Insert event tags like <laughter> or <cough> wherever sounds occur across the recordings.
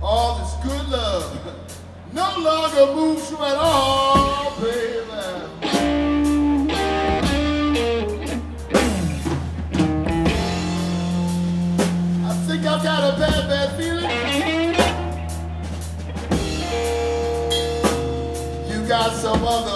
All this good love <laughs> no longer moves you at all, baby. I've got a bad, bad feeling. You got some other.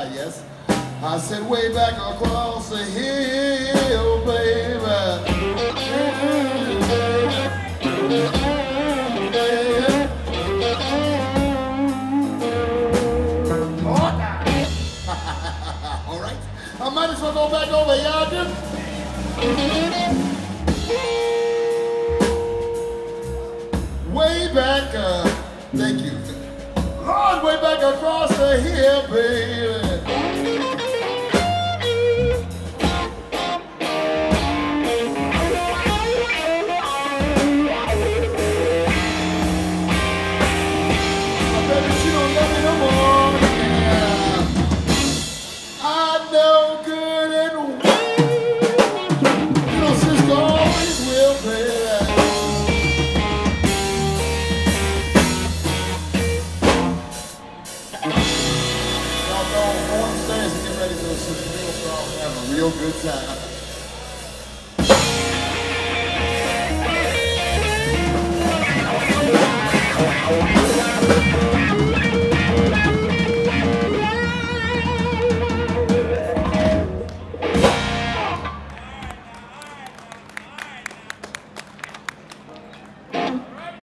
I said way back across the hill, baby. <laughs> All right. I might as well go back over yonder. Way back, uh, thank you. Lord, way back across the hill, baby.